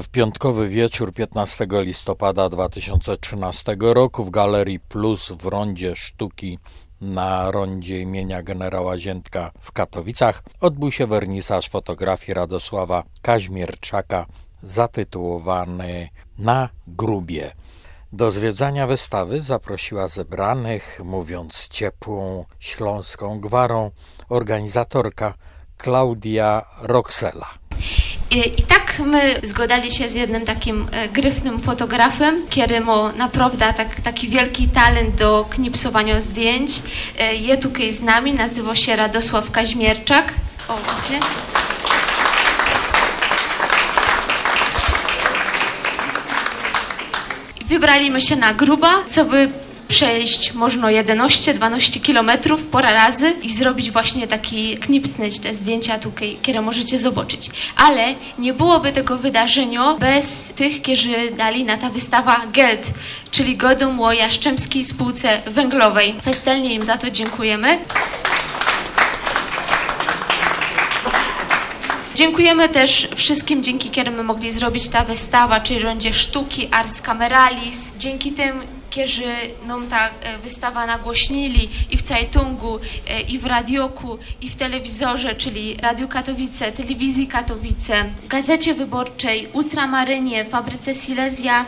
W piątkowy wieczór 15 listopada 2013 roku w Galerii Plus w Rondzie Sztuki na rondzie imienia generała Ziętka w Katowicach odbył się wernisaż fotografii Radosława Kaźmierczaka zatytułowany Na grubie. Do zwiedzania wystawy zaprosiła zebranych, mówiąc ciepłą śląską gwarą, organizatorka Klaudia Roxela. I, I, tak my zgodali się z jednym takim e, gryfnym fotografem, który ma naprawdę tak, taki wielki talent do knipsowania zdjęć. E, je tutaj z nami, nazywa się Radosław Kaźmierczak. O, właśnie. Wybraliśmy się na gruba, co by przejść można 11-12 kilometrów pora razy i zrobić właśnie taki knipsnąć te zdjęcia tutaj, które możecie zobaczyć. Ale nie byłoby tego wydarzenia bez tych, którzy dali na ta wystawa geld, czyli godą o Jaszczemskiej Spółce Węglowej. Festelnie im za to dziękujemy. Dziękujemy też wszystkim, dzięki którym mogli zrobić ta wystawa, czyli Rondzie Sztuki, Ars Cameralis. Dzięki tym którzy nam ta e, wystawa nagłośnili i w Zeitungu, e, i w radioku, i w telewizorze, czyli Radiu Katowice, Telewizji Katowice, Gazecie Wyborczej, Ultramarynie, Fabryce Silesia,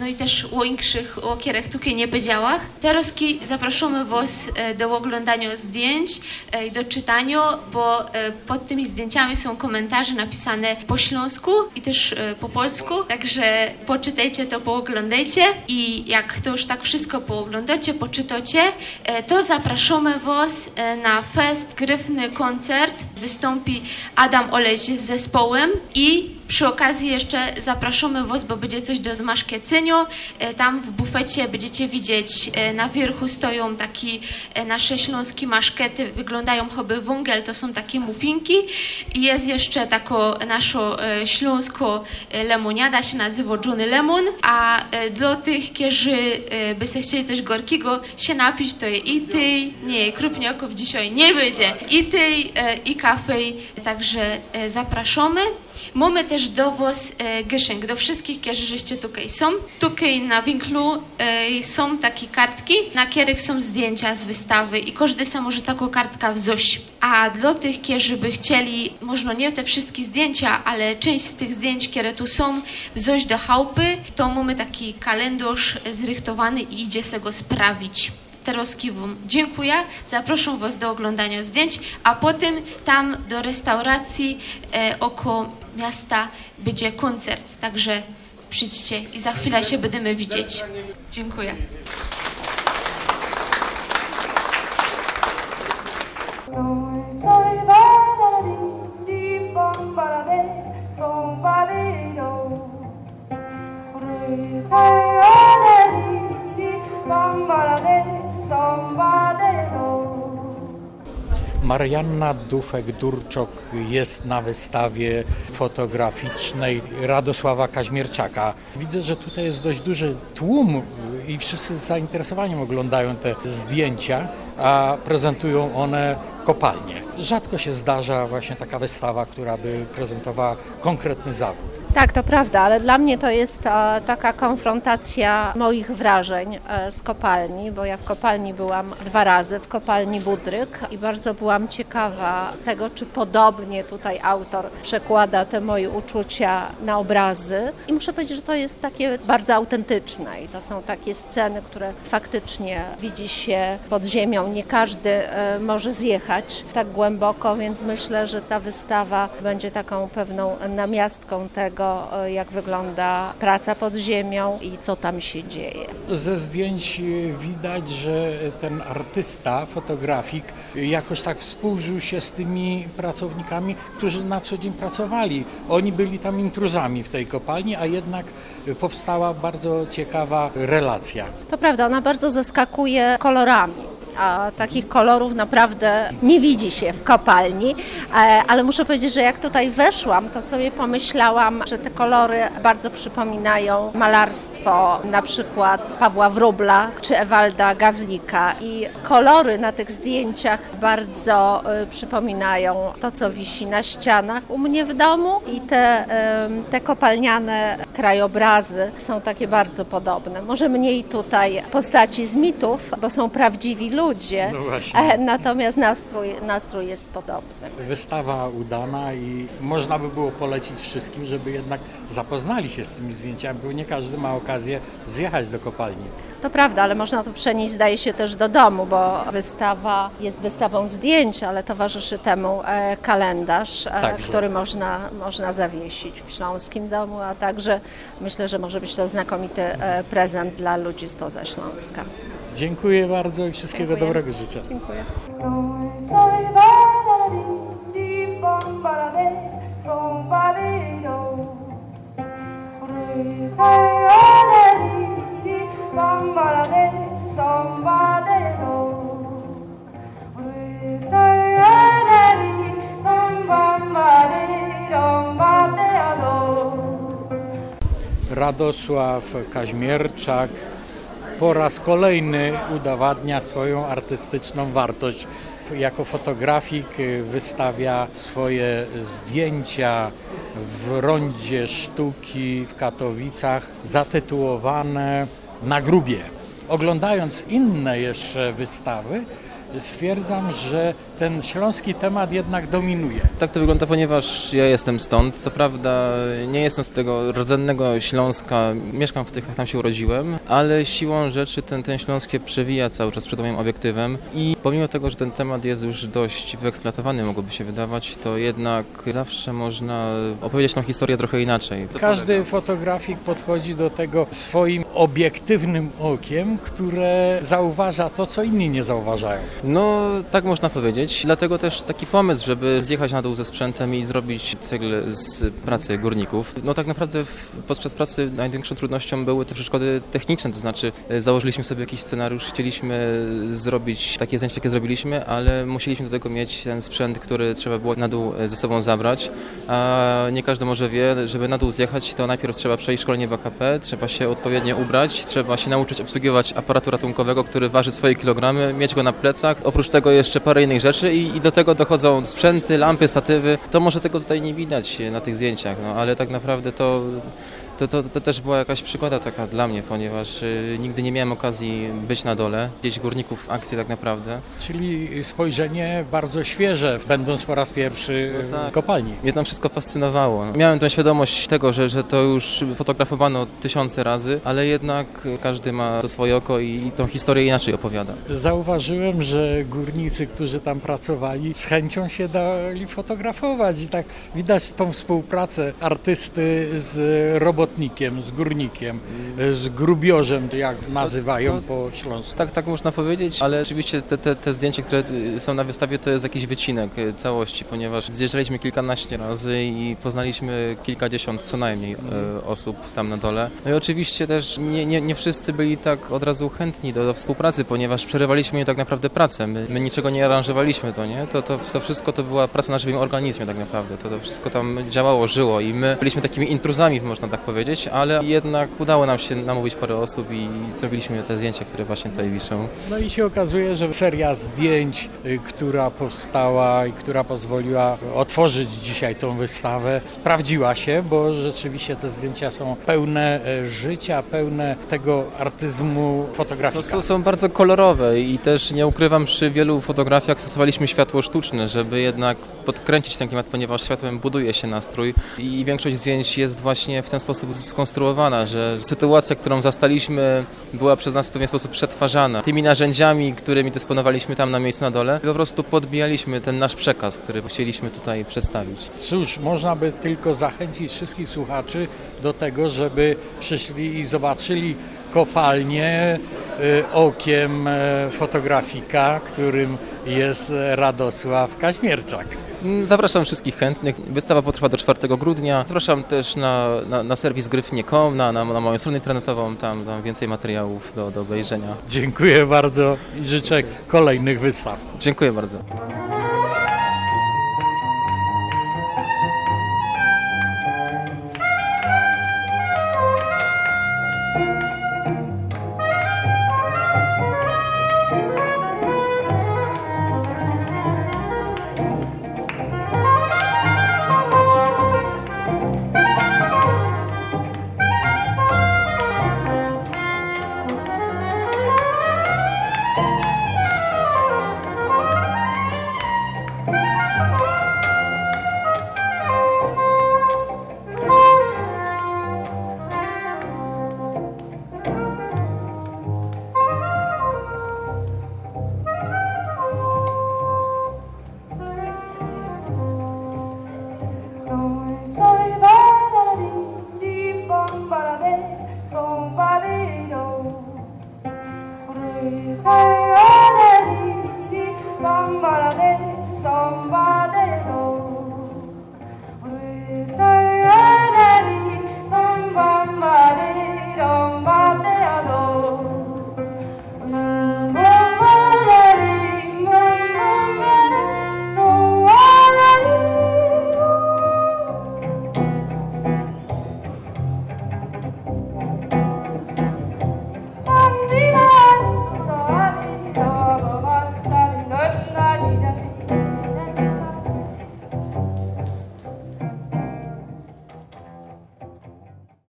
no i też o większych okierach tutaj nie powiedziałach. Teraz zapraszamy Was do oglądania zdjęć i do czytania, bo pod tymi zdjęciami są komentarze napisane po śląsku i też po polsku, także poczytajcie to, pooglądajcie i jak to już tak wszystko pooglądacie, poczytacie, e, to zapraszamy Was e, na fest, gryfny koncert. Wystąpi Adam Oleś z zespołem i przy okazji jeszcze zapraszamy Was, bo będzie coś do zmaszkiecenia. E, tam w bufecie będziecie widzieć, na wierchu stoją takie nasze śląskie maszkety, wyglądają choby wągiel, to są takie mufinki. I jest jeszcze tako naszo śląsko lemoniada, się nazywa Johnny Lemon, a dla tych, którzy by se chcieli coś gorkiego się napić, to i tej, nie, krupniaków dzisiaj nie będzie, i tej, i kafej, także zapraszamy. Mamy też dowoz e, do wszystkich, którzy tutaj są. Tutaj na winklu e, są takie kartki, na których są zdjęcia z wystawy i każdy sam może taką kartkę wziąć. A dla tych, którzy by chcieli, można nie te wszystkie zdjęcia, ale część z tych zdjęć, które tu są, wziąć do chałupy, to mamy taki kalendarz zrychtowany i idzie się go sprawić teraz kiwum. Dziękuję, zapraszam Was do oglądania zdjęć, a potem tam do restauracji e, oko miasta będzie koncert, także przyjdźcie i za chwilę się będziemy widzieć. Dziękuję. Marianna Dufek-Durczok jest na wystawie fotograficznej Radosława Kaźmierczaka. Widzę, że tutaj jest dość duży tłum i wszyscy z zainteresowaniem oglądają te zdjęcia, a prezentują one kopalnie. Rzadko się zdarza właśnie taka wystawa, która by prezentowała konkretny zawód. Tak, to prawda, ale dla mnie to jest e, taka konfrontacja moich wrażeń e, z kopalni, bo ja w kopalni byłam dwa razy, w kopalni Budryk i bardzo byłam ciekawa tego, czy podobnie tutaj autor przekłada te moje uczucia na obrazy. I muszę powiedzieć, że to jest takie bardzo autentyczne i to są takie sceny, które faktycznie widzi się pod ziemią. Nie każdy e, może zjechać tak głęboko, więc myślę, że ta wystawa będzie taką pewną namiastką tego, tego, e, jak wygląda praca pod ziemią i co tam się dzieje. Ze zdjęć e, widać, że ten artysta, fotografik jakoś tak współżył się z tymi pracownikami, którzy na co dzień pracowali. Oni byli tam intruzami w tej kopalni, a jednak powstała bardzo ciekawa relacja. To prawda, ona bardzo zaskakuje kolorami A takich kolorów naprawdę nie widzi się w kopalni, e, ale muszę powiedzieć, że jak tutaj weszłam, to sobie pomyślałam, że te kolory bardzo przypominają malarstwo na przykład Pawła Wróbla czy Ewalda Gawlika. I kolory na tych zdjęciach bardzo e, przypominają to, co wisi na ścianach u mnie w domu. I te, te kopalniane krajobrazy są takie bardzo podobne. Może mniej tutaj postaci z mitów, bo są prawdziwi ludzie, No właśnie. e, natomiast nastrój, nastrój jest podobny. Wystawa udana i można by było polecić wszystkim, żeby jednak zapoznali się z tymi zdjęciami, bo nie każdy ma okazję zjechać do kopalni. To prawda, ale można to przenieść, zdaje się, też do domu, bo wystawa jest wystawą zdjęć, ale towarzyszy temu e, kalendarz, e, Także. który można, można zawiesić w Śląskim Domu, a także myślę, że może być to znakomity prezent dla ludzi spoza Śląska. Dziękuję bardzo i wszystkiego Dziękuję. dobrego życzę. Dziękuję. Radosław Kaźmierczak po raz kolejny udowadnia swoją artystyczną wartość. Jako fotografik wystawia swoje zdjęcia w rondzie sztuki w Katowicach zatytułowane Na grubie. Oglądając inne jeszcze wystawy, stwierdzam, że ten śląski temat jednak dominuje. Tak to wygląda, ponieważ ja jestem stąd. Co prawda nie jestem z tego rdzennego Śląska, mieszkam w tych, tam się urodziłem, ale siłą rzeczy ten, ten Śląsk się przewija cały czas przed moim obiektywem i pomimo tego, że ten temat jest już dość wyeksploatowany, mogłoby się wydawać, to jednak zawsze można opowiedzieć tą historię trochę inaczej. To Każdy polega. fotografik podchodzi do tego swoim obiektywnym okiem, które zauważa to, co inni nie zauważają. No, tak można powiedzieć. Dlatego też taki pomysł, żeby zjechać na dół ze sprzętem i zrobić cykl z pracy górników. No tak naprawdę podczas pracy największą trudnością były te przeszkody techniczne, to znaczy e, założyliśmy sobie jakiś scenariusz, chcieliśmy zrobić takie zdjęcie, jakie zrobiliśmy, ale musieliśmy do tego mieć ten sprzęt, który trzeba było na dół e, ze sobą zabrać, a nie każdy może wie, żeby na dół zjechać, to najpierw trzeba przejść szkolenie w AKP, trzeba się odpowiednio ubrać, trzeba się nauczyć obsługiwać aparatu ratunkowego, który waży swoje kilogramy, mieć go na plecach, oprócz tego jeszcze parę innych rzeczy i, i do tego dochodzą sprzęty, lampy, statywy. To może tego tutaj nie widać na tych zdjęciach, no, ale tak naprawdę to, to, to, to też była jakaś przygoda taka dla mnie, ponieważ y, nigdy nie miałem okazji być na dole, gdzieś górników w akcji tak naprawdę. Czyli spojrzenie bardzo świeże, będąc po raz pierwszy No tak. w kopalni. Mnie tam wszystko fascynowało. Miałem tę świadomość tego, że, że to już fotografowano tysiące razy, ale jednak każdy ma to swoje oko i, i tą historię inaczej opowiada. Zauważyłem, że górnicy, którzy tam pracowali, z chęcią się dali fotografować i tak widać tą współpracę artysty z robotnikiem, z górnikiem, z grubiorzem, jak nazywają No, po śląsku. Tak, tak można powiedzieć, ale oczywiście te, te, te zdjęcia, które są na wystawie, to jest jakiś wycinek y, całości, ponieważ zjeżdżaliśmy kilkanaście razy i poznaliśmy kilkadziesiąt co najmniej y, osób tam na dole. No i oczywiście też nie, nie, nie wszyscy byli tak od razu chętni do, do współpracy, ponieważ przerywaliśmy im tak naprawdę pracę. My, my niczego nie aranżowaliśmy, to nie? To, to, to wszystko to była praca na żywym organizmie tak naprawdę. To, to wszystko tam działało, żyło i my byliśmy takimi intruzami, można tak powiedzieć, ale jednak udało nam się namówić parę osób i zrobiliśmy te zdjęcia, które właśnie tutaj wiszą. No i się okazuje, że seria zdjęć, y, która powstała i która pozwoliła otworzyć dzisiaj tą wystawę, sprawdziła się, bo rzeczywiście te zdjęcia są pełne e, życia, pełne tego artyzmu fotografika. są, są bardzo kolorowe i też nie ukrywam, przy wielu fotografiach stosowaliśmy światło sztuczne, żeby jednak podkręcić ten klimat, ponieważ światłem buduje się nastrój i większość zdjęć jest właśnie w ten sposób skonstruowana, że sytuacja, którą zastaliśmy była przez nas w pewien sposób przetwarzana. Tymi narzędziami, którymi dysponowaliśmy tam na miejscu na dole, po prostu podbijaliśmy ten nasz przekaz, który chcieliśmy tutaj przedstawić. Cóż, można by tylko zachęcić wszystkich słuchaczy do tego, żeby przyszli i zobaczyli kopalnię y, okiem e, fotografika, którym jest Radosław Kaźmierczak. Mm, Zapraszam wszystkich chętnych. Wystawa potrwa do 4 grudnia. Zapraszam też na, na, na serwis gryfnie.com, na, na, na moją stronę internetową, tam, tam więcej materiałów do, do obejrzenia. Dziękuję bardzo i życzę kolejnych wystaw. Dziękuję bardzo. say